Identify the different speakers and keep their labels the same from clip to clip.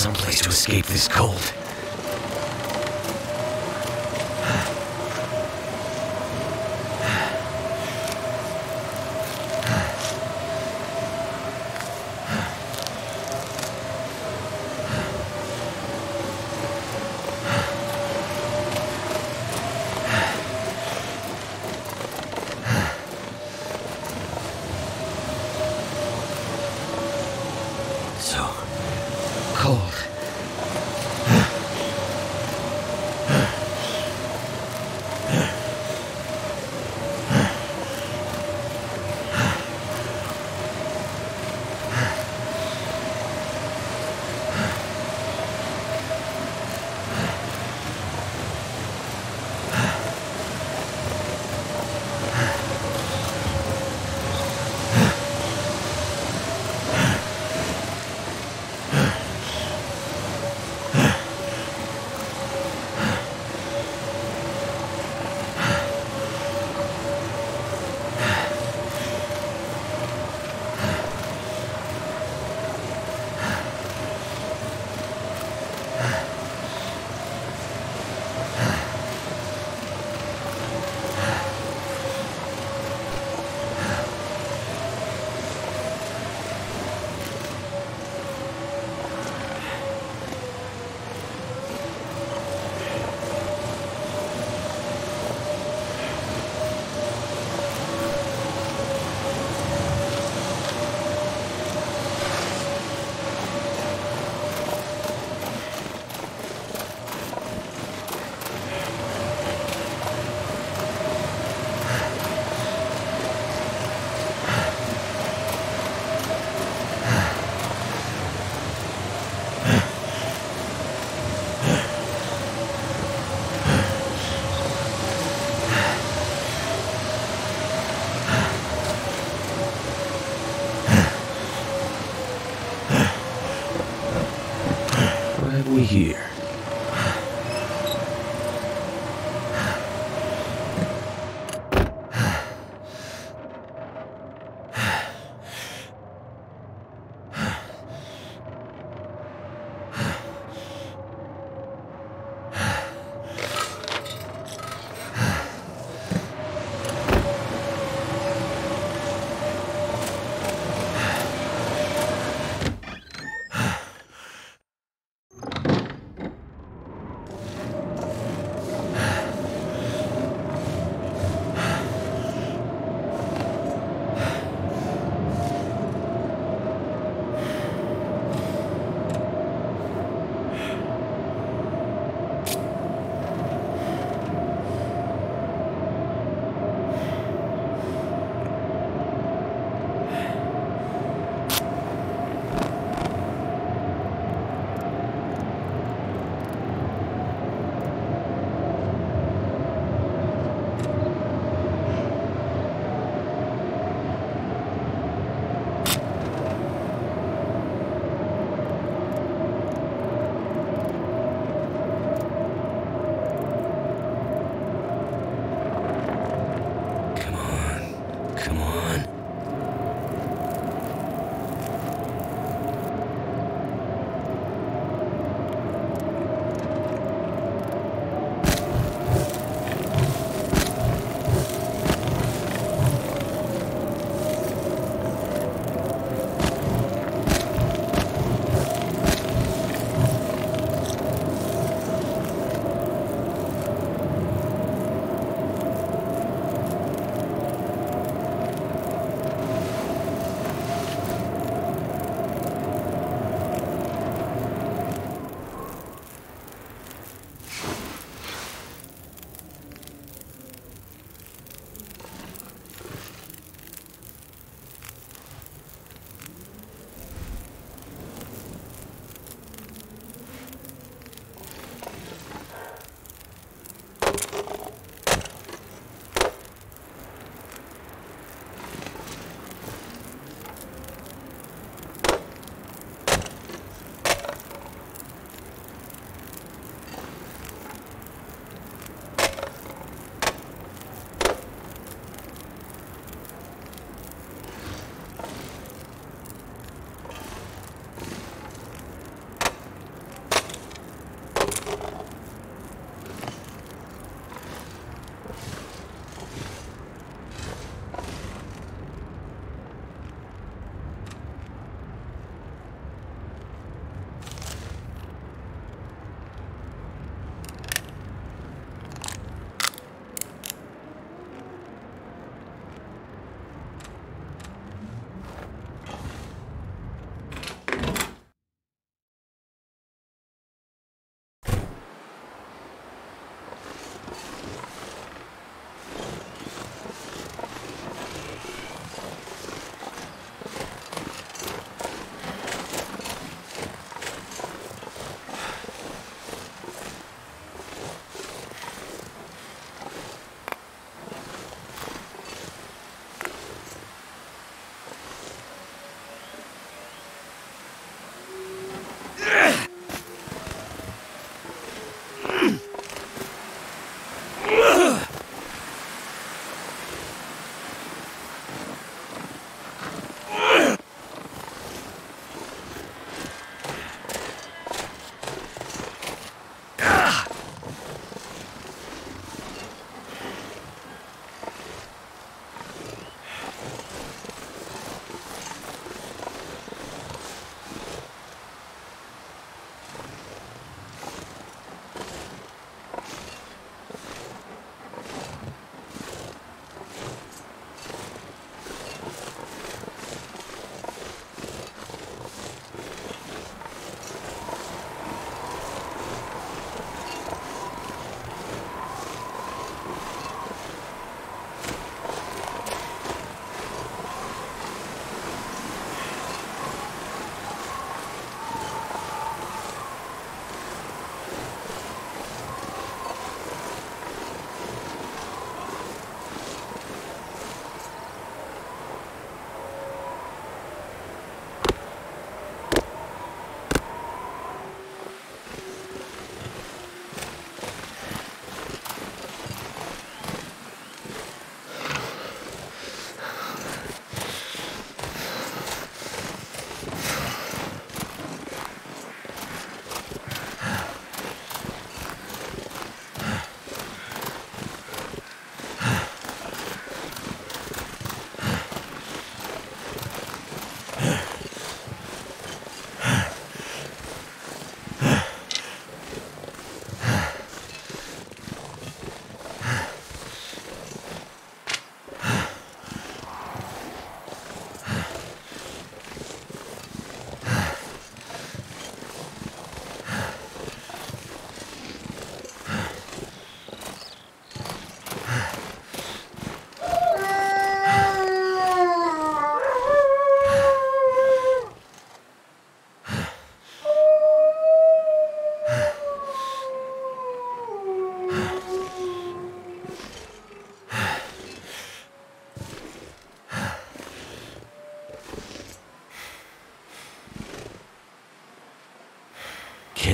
Speaker 1: find some place to escape this cold. Here?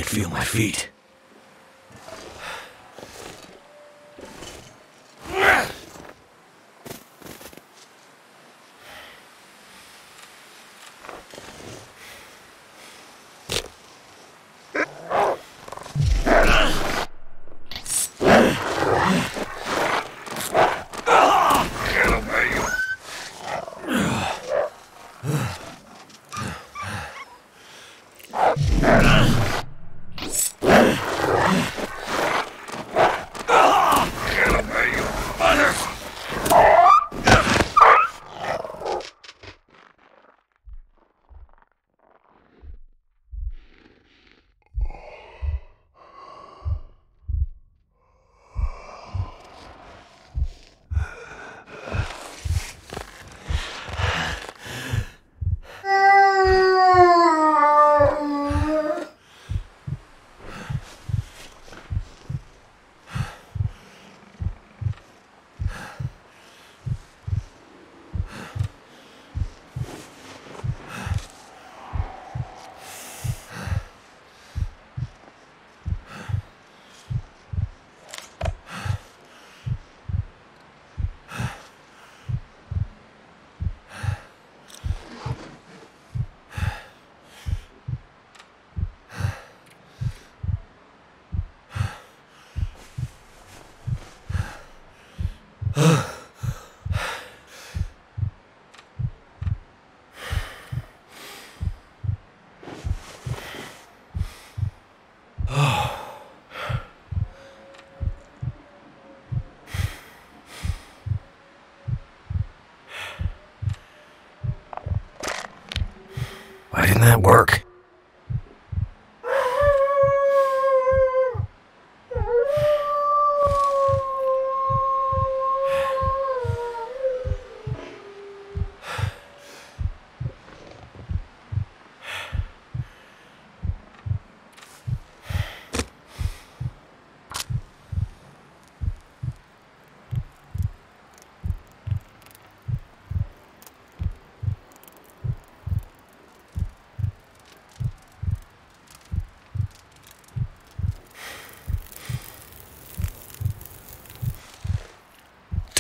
Speaker 1: Feel my feet.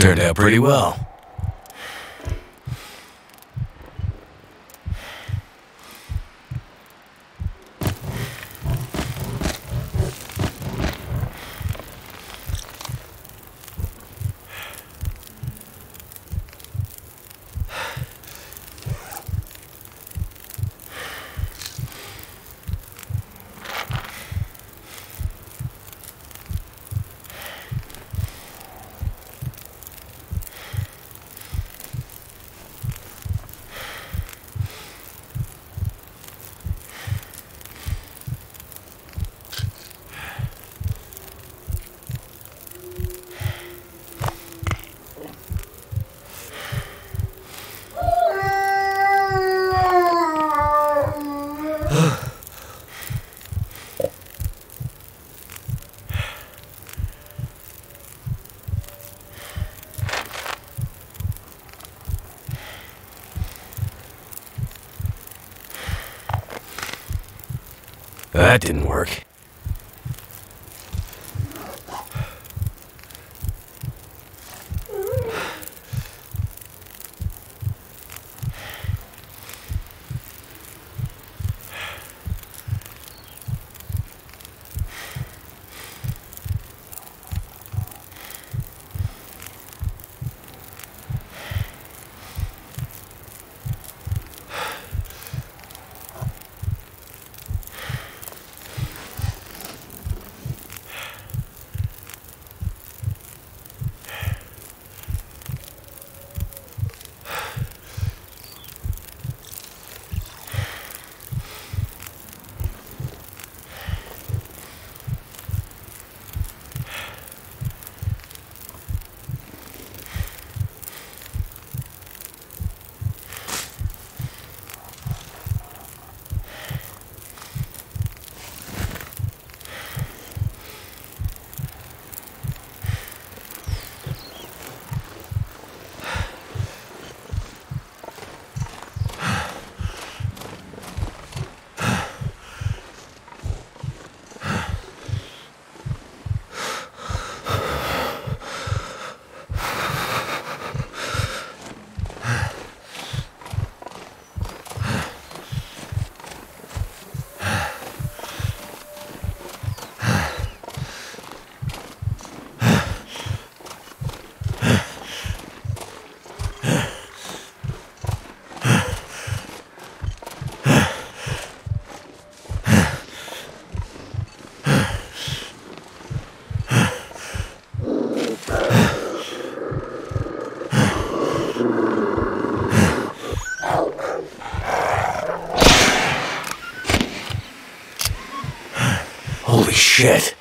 Speaker 1: Turned out pretty well. That didn't work. Shit.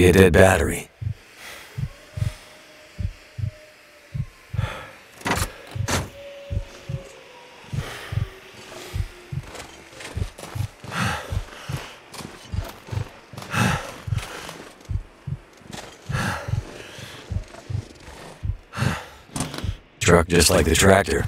Speaker 1: Maybe a dead battery. Truck just like the tractor.